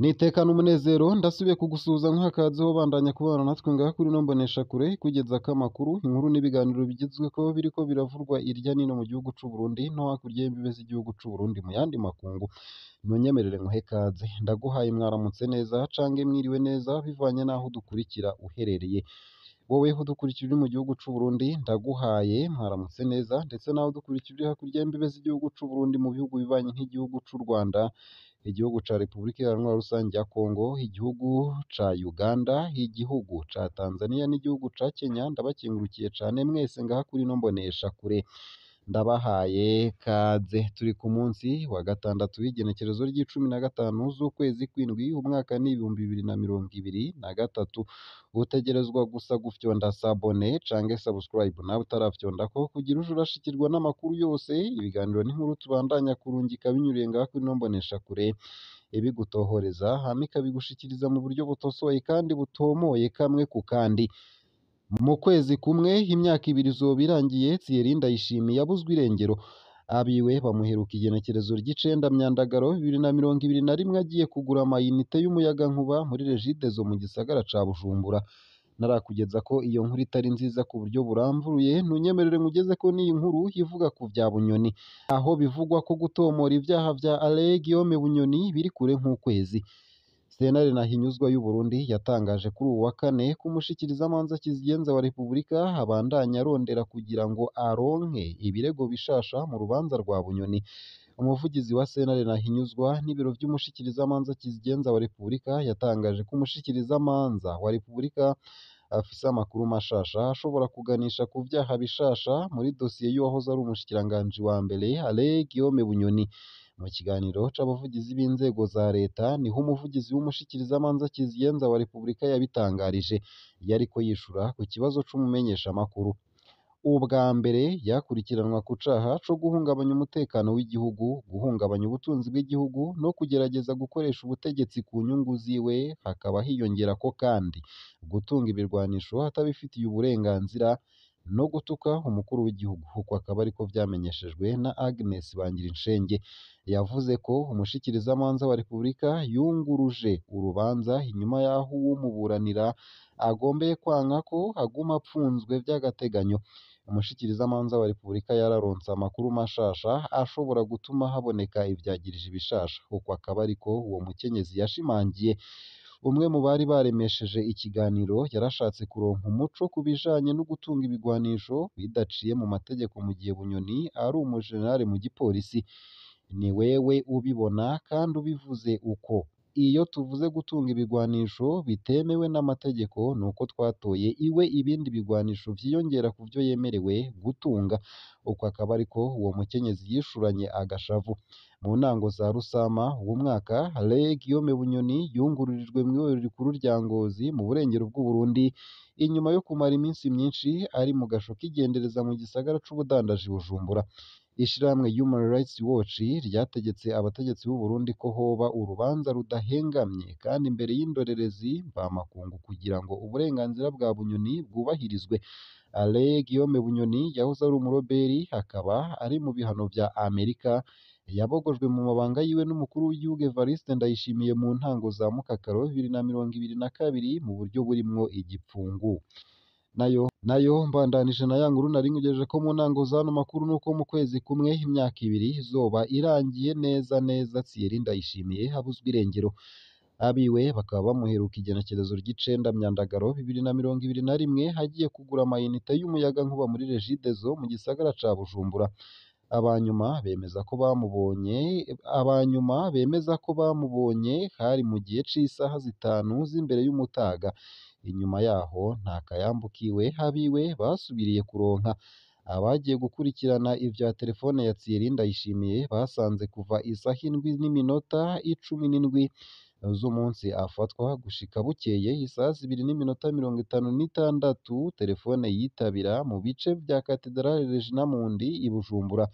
Nitekana umunezero ndasubiye kugusuhuza nkakazeho bandanya kubana natwe ngaha kuri ino mboneshakure ikugezako amakuru inkuru n'ibiganiro bigezweho biriko biravurwa irya nino mu gihugu c'u Burundi no hakurya y'imbibe z'igihugu c'u Burundi mu yandi makungu. Ntunyemerere nkuhe ikaze ndaguhaye mwaramutse neza cange mwiriwe neza bivanye n'aho udukurikira uherereye. Wowe udukurikira uri mu gihugu c'u Burundi ndaguhaye mwaramutse neza ndetse nawe udukurikira uri hakurya y'imbibe z'igihugu c'u Burundi mu bihugu bibanyi nk'igihugu c'u Rwanda igihugu ca Repubulika Iharanira Rusange ya Kongo igihugu ca Uganda igihugu ca Tanzania n'igihugu ca Kenya ndabakengurukiye cane mwese ngaha kuri ino mboneshakure ndabahaye kaze. Turi ku munsi wa gatandatu w'igenekerezo ry'icumi na gatanu z'ukwezi kw'indwi umwaka ni ibihumbi bibiri na mirongo ibiri na gatatu. Utegerezwa gusa gufyonda sabone cange subscribe. Nawe utarafyondako kugira uje urashikirwa n'amakuru yose ibiganiro n'inkuru tubandanya kurungika binyuriye ngaha kuri ino mboneshakure ibigutohoreza hama ikabigushikiriza mu buryo butosoye kandi butomoye kamwe ku kandi. Mu kwezi kumwe imyaka ibiri izoba irangiye Thierry Ndayishimiye yabuzwe irengero. Abiwe bamuheruka igenekerezo ry'icenda myandagaro bibiri na mirongo ibiri na rimwe agiye kugura amayinite y'umuyagankuba muri Regideso mu gisagara ca Bujumbura. Narakugeza ko iyo nkuru itari nziza ku buryo buramvuye ntunyemerere nkugeze ko n'iyi nkuru ivuga ku vya Bunyoni. Aho bivugwa ko gutomora ivyaha vya Alain Guillaume Bunyoni biri kure nk'ukwezi. Sentare Ntahinyuzwa y'u Burundi yatangaje kuri uwu wa kane ko umushikirizamanza kizigenza wa Repubulika abandanya arondera kugira ngo aronke ibirego bishasha mu rubanza rwa Bunyoni. Umuvugizi wa Sentare Ntahinyuzwa n'ibiro vy'umushikirizamanza kizigenza wa Repubulika yatangaje ko umushikirizamanza wa Repubulika afise amakuru mashasha ashobora kuganisha ku vyaha bishasha muri dosiye y'uwahoze ari umushikiranganji wa mbere Alain Guillaume Bunyoni. Mu kiganiro c'abavugizi b'inzego za leta ni ho umuvugizi w'umushikirizamanza kizigenza wa Repubulika yabitangarije. Yariko yishura ku kibazo c'umumenyeshamakuru. Ubwa mbere yakurikiranwa ku caha co guhungabanya umutekano w'igihugu guhungabanya ubutunzi bw'igihugu no kugerageza gukoresha ubutegetsi ku nyungu ziwe hakaba hiyongerako kandi. Gutunga ibirwanisho atabifitiye uburenganzira no gutuka umukuru w'igihugu uko akaba ariko vyamenyeshejwe na Agnes Bangirinshenge yavuze ko umushikirizamanza wa Repubulika yunguruje urubanza inyuma y'aho uwumuburanira agombeye kwanka ko aguma apfunzwe vy'agateganyo umushikirizamanza wa Repubulika yararonse amakuru mashasha ashobora gutuma haboneka ivyagirije ibishasha uko akaba ariko uwo mukenyezi yashimangiye. Umwe mu bari baremesheje ikiganiro yarashatse kuronka umuco ku bijanye no gutunga ibigwanisho bidaciye mu mategeko mu gihe Bunyoni ari umujenerali mu gipolisi. Ni wewe ubibona kandi ubivuze uko. Iyo tuvuze gutunga ibigwanisho bitemewe n'amategeko ni uko twatoye iwe ibindi bigwanisho vyiyongera ku vyo yemerewe gutunga. Uko akaba ariko uwo mukenyezi yishuranye agashavu. Mu ntango za Rusama uwo mwaka Alain Guillaume Bunyoni yungururijwe mw'ibohero rikuru rya Ngozi mu burengero bw'u Burundi. Inyuma yo kumara iminsi myinshi ari mu gasho k'igendereza mu gisagara c'ubudandaji Bujumbura. Ishirahamwe Human Rights Watch ryategetse abategetsi b'u Burundi ko hoba urubanza rudahengamye kandi imbere y'indorerezi mvamakungu kugira ngo uburenganzira bwa Bunyoni bwubahirizwe. Alain Guillaume Bunyoni yahoze ari umuroberi akaba ari mu bihano vya Amerika. Yabogojwe mu mabanga yiwe n'umukuru w'igihugu Evariste Ndayishimiye mu ntango za Mukakaro bibiri na mirongo ibiri na kabiri mu buryo burimwo igipfungu. Na yo na yo mbandanije na ya nkuru nari nkugejeje ko mu ntango z'ano makuru nuko mu kwezi kumwe imyaka ibiri izoba irangiye neza neza Thierry Ndayishimiye habuzwe irengero. Abiwe bakaba bamuheruka igenekerezo ry'icenda myandagaro bibiri na mirongo ibiri na rimwe hagiye kugura amayinite y'umuyagankuba muri Regideso mu gisagara ca Bujumbura. Abanyuma bemeza ko bamubonye abanyuma bemeza ko bamubonye hari mu gihe c'isaha zitanu z'imbere y'umutaga. Inyuma yaho nta kayambu kiwe abiwe basubiriye kuronka. Abagiye gukurikirana ivya telefone ya Thierry Ndayishimiye basanze kuva isaha indwi n'iminota icumi n'indwi. Z'umunsi afatwa gushika bukeye isaha zibiri n'iminota mirongo itanu n'itandatu telefone yitabira mu bice vya Katedrale Regina Mundi i Bujumbura.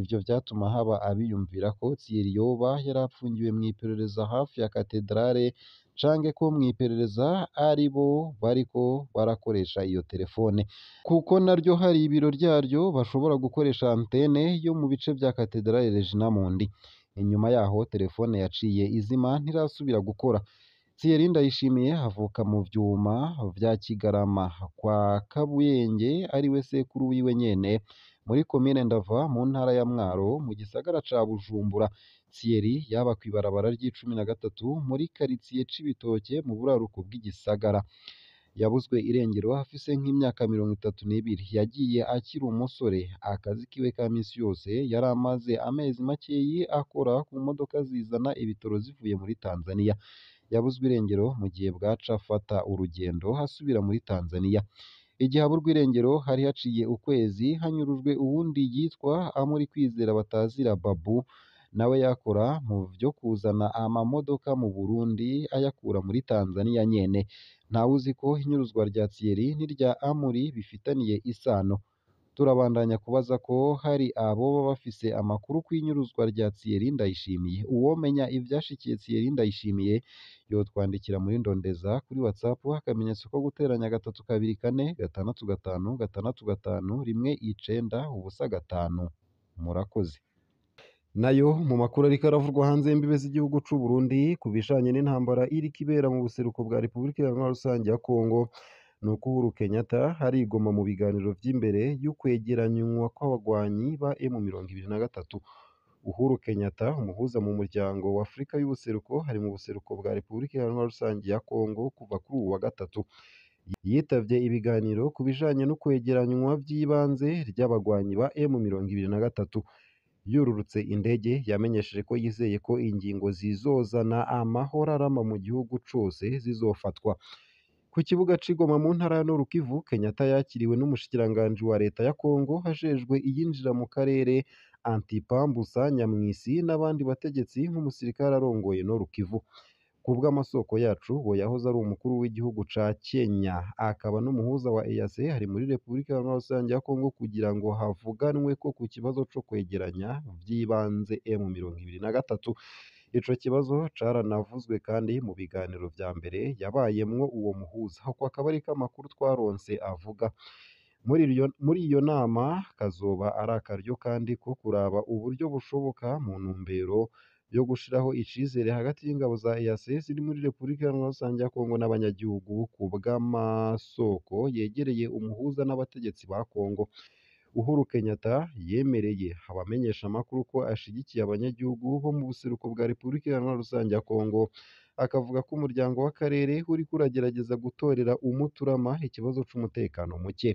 Ivyo vyatuma haba abiyumvira ko Thierry yoba yari apfungiwe mw'iperereza hafi ya Katedrale canke ko mw'iperereza ari bo bariko barakoresha iyo telefone. Kuko naryo hari ibiro ryaryo bashobora gukoresha antene yo mu bice vya Katedrale Regina Mundi inyuma yaho telefone yaciye izima ntirasubira gukora. Thierry Ndayishimiye avuka mu vyuma vya Kigarama. Kwa Kabuyenge ari we sekuru wiwe nyene. Muri komine Ndava mu ntara ya Mwaro mu gisagara ca Bujumbura. Thierry yaba kw'ibarabara ry'icumi na gatatu muri karitsiye Cibitoke mu buraruko bw'igisagara. Yabuzwe irengero afise nk'imyaka mirongo itatu n'ibiri. Yagiye akiri umusore. Akazi kiwe ka misi yose yari amaze amezi makeyi akora ku modoka zizana ibitoro zivuye muri Tanzania. Yabuzwe irengero mu gihe bwaca afata urugendo asubira muri Tanzania. Igihe aburwa irengero hari haciye ukwezi hanyurujwe uwundi yitwa Amuri Kwizera batazira Babu. Nawe yakora mu vyo kuzana amamodoka mu Burundi ayakura muri Tanzania nyene. Ntawuzi ko inyuruzwa rya Thierry n'irya Amuri bifitaniye isano. Turabandanya kubaza ko hari aboba bafise amakuru kw'inyuruzwa rya Thierry Ndayishimiye. Uwomenya ivyashikiye Thierry Ndayishimiye yotwandikira muri ndondeza kuri WhatsApp akamenyetso ko guteranya gatatu kabiri kane gatandatu gatanu gatandatu gatanu rimwe icenda ubusa gatanu. Murakoze. Na yo mu makuru ariko aravurwa hanze y'imbibe z'igihugu c'u Burundi ku bijanye n'intambara iriko ibera mu buseruko bwa Repubulika Iharanira Rusange ya Kongo ni uko Uhuru Kenyatta harigoma mu biganiro vy'imbere y'ukwegeranywa kw'abagwanyi ba M23 Uhuru Kenyatta umuhuza mu muryango wa Afurika y'ubuseruko hari mu buseruko bwa Repubulika Iharanira Rusange ya Kongo kuva kuri uwu wa gatatu. Yitavye ibiganiro ku bijanye no kwegeranywa vy'ibanze ry'abagwanyi ba M23 yururutse indege yamenyesheje ko yizeye ko ingingo zizozana amahoro arama mu gihugu cose zizofatwa. Ku kibuga c'Igoma mu ntara ya Nord Kivu Kenyatta yakiriwe n'umushikiranganji wa leta ya Kongo hajejwe iyinjira mu karere Antipambusa Nyamwisi n'abandi bategetsi nk'umusirikare arongoye Nord Kivu ku bw'amasoko yacu uwo yahoze ari umukuru w'igihugu ca Kenya. Akaba n'umuhuza wa EAC hari muri Repubulika Iharanira Rusange ya Kongo kugira ngo havuganwe ko ku kibazo co kwegeranya vy'ibanze M23 ico kibazo caranavuzwe kandi mu biganiro vya mbere yabayemwo uwo muhuza. Ako akaba ariko amakuru twaronse avuga muri iyo nama kazoba ari akaryo kandi ko kuraba uburyo bushoboka mu ntumbero yo gushiraho icizere hagati y'ingabo za EAC ziri muri Repubulika Iharanira Rusange ya Kongo n'abanyagihugu ku bw'amasoko yegereye umuhuza n'abategetsi ba Kongo. Uhuru Kenyatta yemereye abamenyesha amakuru ko ashigikiye abanyagihugu bo mu buseruko bwa Repubulika Iharanira Rusange ya Kongo. Akavuga ko umuryango w'akarere uriko uragerageza gutorera umuti urama ikibazo c'umutekano muke.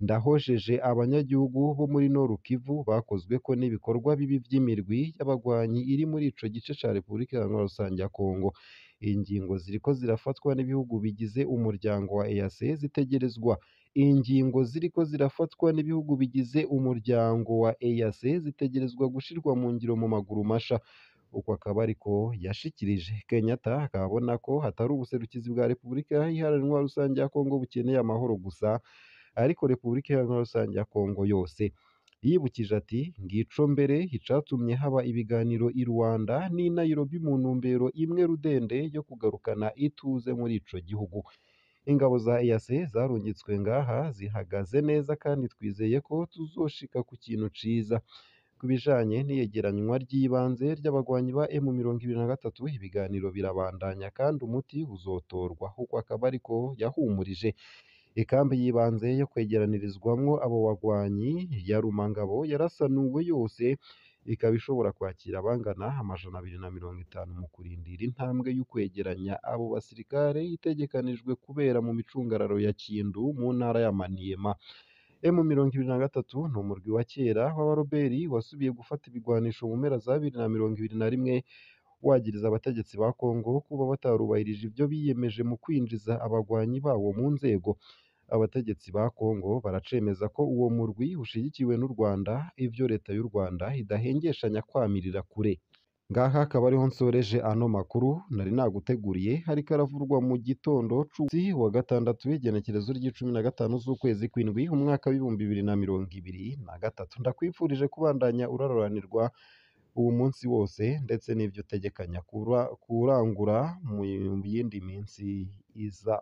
Ndahojeje abanyagihugu bo muri Nord Kivu bakozweko n'ibikorwa bibi vy'imirwi y'abagwanyi iri muri ico gice ca Repubulika Iharanira Rusange ya Kongo ingingo ziriko zirafatwa n'ibihugu bigize umuryango wa EAC zitegerezwa. Ingingo ziriko zirafatwa n'ibihugu bigize umuryango wa EAC zitegerezwa gushirwa mu ngiro mu maguru masha. Uko akaba ariko yashikirije. Kenyatta akabona ko hatari ubuserukizi bwa Repubulika Iharanira Rusange ya Kongo bukeneye amahoro gusa. Ariko Repubulika Iharanira Rusange ya Kongo yose yibukije ati ngico mbere icatumye haba ibiganiro i Rwanda n'i Nairobi mu ntumbero imwe rudende yo kugarukana ituze muri ico gihugu. Ingabo za EAC zarungitswe ngaha zihagaze neza kandi twizeye ko tuzoshika ku kintu ciza. Ku bijanye n'iyegeranywa ry'ibanze ry'abagwanyi ba M23 ibiganiro birabandanya kandi umuti uzotorwa uko akaba ariko yahumurije. Ikambi y'ibanze yo kwegeranirizwamwo abo bagwanyi ya Rumangabo yarasanuwe yose ikaba ishobora kwakira abangana amajana abiri na mirongo itanu mu kurindira intambwe y'ukwegeranya. Abo basirikare itegekanijwe kubera mu micungararo ya Kindu mu ntara ya Maniema. M23 ni umurwi wa kera w'abaroberi wasubiye gufata ibigwanisho mu mpera za bibiri na mirongo ibiri na rimwe wagiriza abategetsi ba Kongo kuba batarubahirije ivyo biyemeje mu kwinjiza abagwanyi bawo mu nzego. Abategetsi ba Kongo baracemeza ko uwo murwi ushigikiwe n'u Rwanda ivyo leta y'u Rwanda idahengeshanya kwamirira kure. Ngaha akaba ariho nsoreje ano makuru nari naguteguriye hariko aravurwa mu gitondo wa gatandatu w'igenekerezo ry'icumi na gatanu z'ukwezi kw'indwi umwaka w'ibihumbi bibiri na mirongo ibiri na gatatu. Ndakwifurije kubandanya uraroranirwa uwu munsi wose ndetse n'ivyo utegekanya kura- kurangura mu yindi minsi iza.